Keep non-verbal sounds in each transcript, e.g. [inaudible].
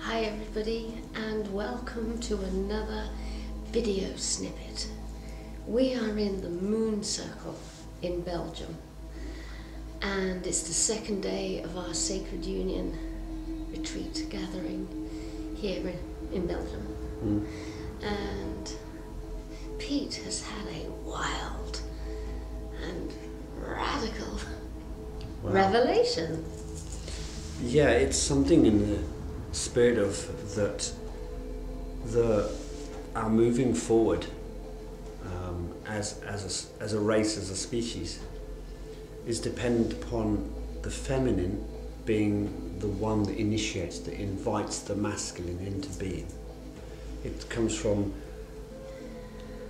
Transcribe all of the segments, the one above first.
Hi everybody and welcome to another video snippet. We are in the Moon Circle in Belgium and it's the second day of our Sacred Union retreat gathering here in, in Belgium. Mm. And Pete has had a wild and radical Wow. revelation. Yeah, it's something in the spirit of that the our moving forward um, as as a, as a race as a species is dependent upon the feminine being the one that initiates that invites the masculine into being. It comes from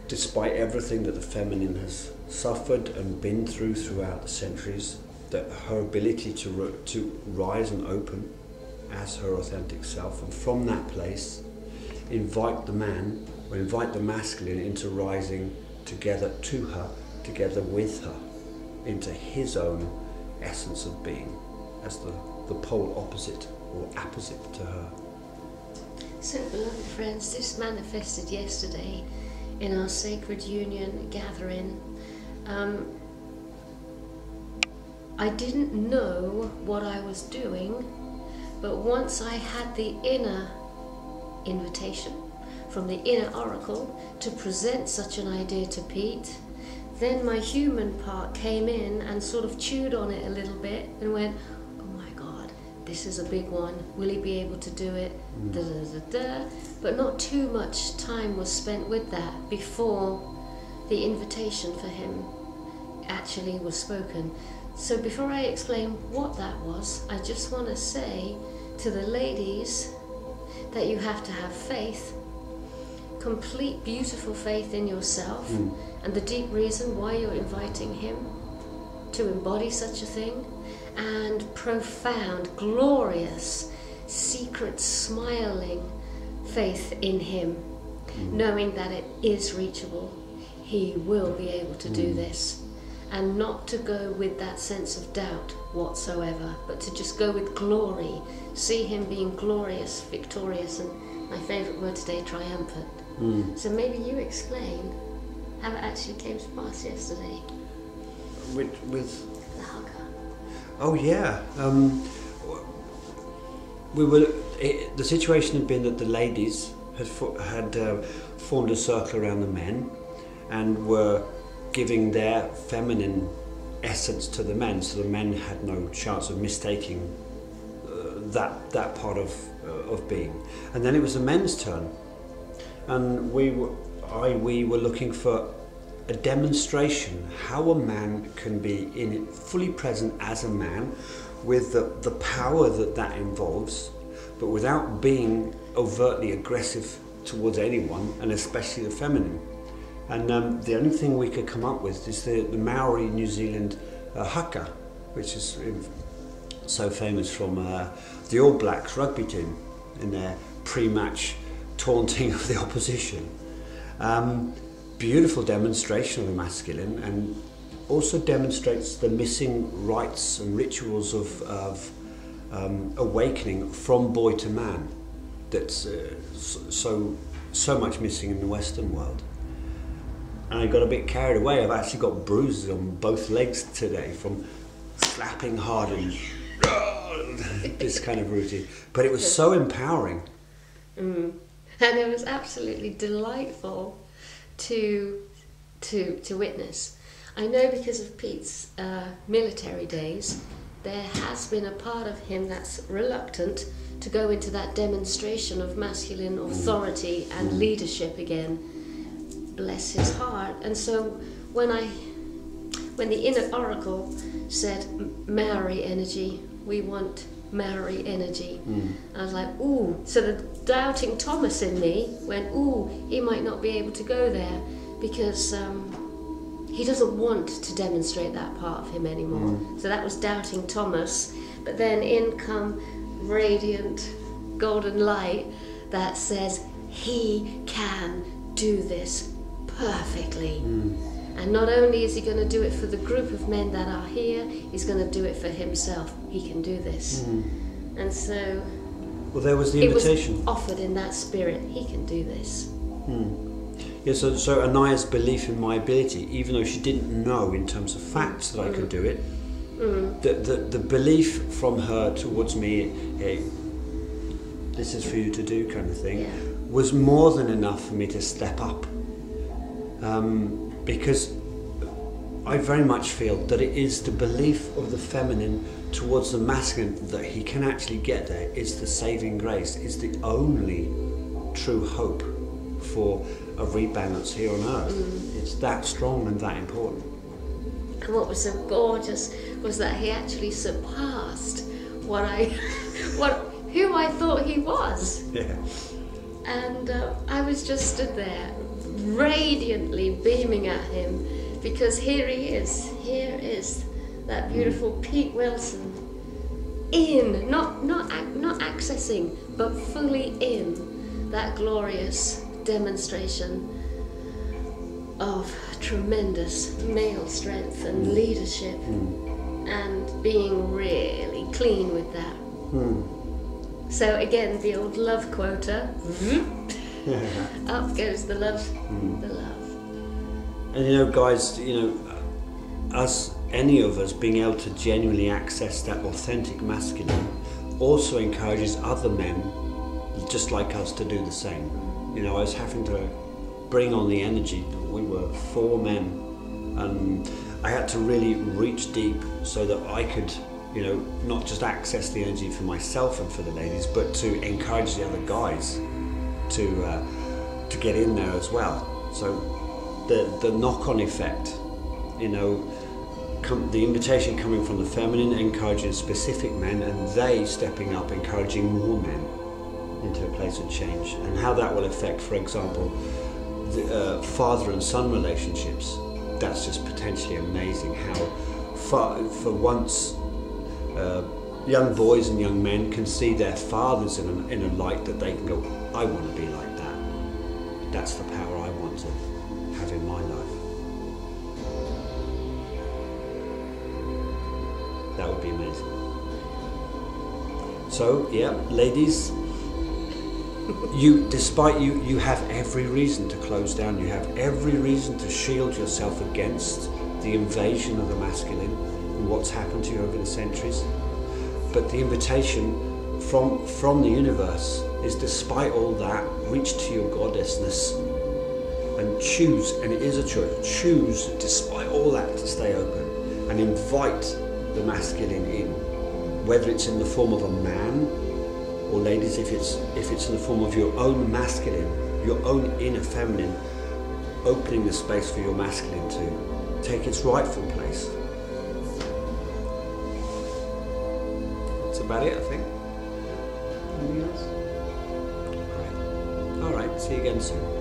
despite everything that the feminine has suffered and been through throughout the centuries, that her ability to, to rise and open as her authentic self, and from that place, invite the man or invite the masculine into rising together to her, together with her, into his own essence of being, as the, the pole opposite or opposite to her. So, beloved friends, this manifested yesterday in our Sacred Union gathering. Um, I didn't know what I was doing, but once I had the inner invitation from the inner oracle to present such an idea to Pete, then my human part came in and sort of chewed on it a little bit and went, oh my god, this is a big one. Will he be able to do it? Mm. Da, da, da, da. But not too much time was spent with that before the invitation for him actually was spoken. So before I explain what that was, I just want to say to the ladies that you have to have faith, complete beautiful faith in yourself, Mm. and the deep reason why you're inviting him to embody such a thing, and profound, glorious, secret, smiling faith in him, knowing that it is reachable. He will be able to do Mm. this. And not to go with that sense of doubt whatsoever, but to just go with glory, see him being glorious, victorious, and my favourite word today, triumphant. Mm. So maybe you explain how it actually came to pass yesterday, With, with the hugger. Oh yeah. Um, we were. It, the situation had been that the ladies had fo- had uh, formed a circle around the men, and were giving their feminine essence to the men, so the men had no chance of mistaking uh, that that part of uh, of being. And then it was the men's turn, and we were, I we were looking for a demonstration how a man can be in fully present as a man with the, the power that that involves but without being overtly aggressive towards anyone and especially the feminine and um, the only thing we could come up with is the, the Maori New Zealand uh, haka which is um, so famous from uh, the All Blacks rugby team in their pre-match taunting [laughs] of the opposition um, beautiful demonstration of the masculine and also demonstrates the missing rites and rituals of, of um, awakening from boy to man that's uh, so so much missing in the Western world. And I got a bit carried away. I've actually got bruises on both legs today from slapping hard and [laughs] this kind of routine. But it was so empowering. Mm. And it was absolutely delightful to to to witness. I know because of Pete's uh, military days, there has been a part of him that's reluctant to go into that demonstration of masculine authority and leadership again. Bless his heart. And so when I when the inner oracle said "M- Maori energy, we want Maori energy. I was like, ooh. So the doubting Thomas in me went, ooh, he might not be able to go there because um, he doesn't want to demonstrate that part of him anymore. So that was doubting Thomas. But then in come radiant golden light that says he can do this perfectly. Hmm. And not only is he going to do it for the group of men that are here, he's going to do it for himself. He can do this. Hmm. And so Well, there was the it was invitation. offered in that spirit. He can do this. Hmm. Yeah, so, so Anaiya's belief in my ability, even though she didn't know in terms of facts that I could do it, the, the, the belief from her towards me, hey, this is for you to do kind of thing, Yeah. was more than enough for me to step up. Um, because I very much feel that it is the belief of the feminine towards the masculine that he can actually get there is the saving grace, is the only true hope for a rebalance here on earth. It's that strong and that important. And what was so gorgeous was that he actually surpassed what I, [laughs] what who I thought he was. Yeah. And uh, I was just stood there, radiantly beaming at him, because here he is. Here is that beautiful Pete Wilson, in, not not not accessing, but fully in that glorious demonstration of tremendous male strength and hmm. leadership, hmm. and being really clean with that. Hmm. So again, the old love quota. Mm-hmm. [laughs] [laughs] Up goes the love, hmm. the love. And you know, guys, you know, us, any of us being able to genuinely access that authentic masculine also encourages other men just like us to do the same. You know, I was having to bring on the energy. We were four men, and I had to really reach deep so that I could, you know, not just access the energy for myself and for the ladies, but to encourage the other guys to uh, to get in there as well. So the the knock-on effect, you know, com- the invitation coming from the feminine, encouraging specific men, and they stepping up, encouraging more men into a place of change, and how that will affect, for example, the uh, father and son relationships. That's just potentially amazing. How fa- for once. Uh, young boys and young men can see their fathers in a, in a light that they can go, I want to be like that. That's the power I want to have in my life. That would be amazing. So, yeah, ladies, you, despite you, you have every reason to close down. You have every reason to shield yourself against the invasion of the masculine and what's happened to you over the centuries. But the invitation from from the universe is, despite all that, reach to your goddessness and choose. And it is a choice. Choose, despite all that, to stay open and invite the masculine in, whether it's in the form of a man or ladies, if it's if it's in the form of your own masculine, your own inner feminine, opening the space for your masculine to take its rightful place. That's about it, I think. See again soon.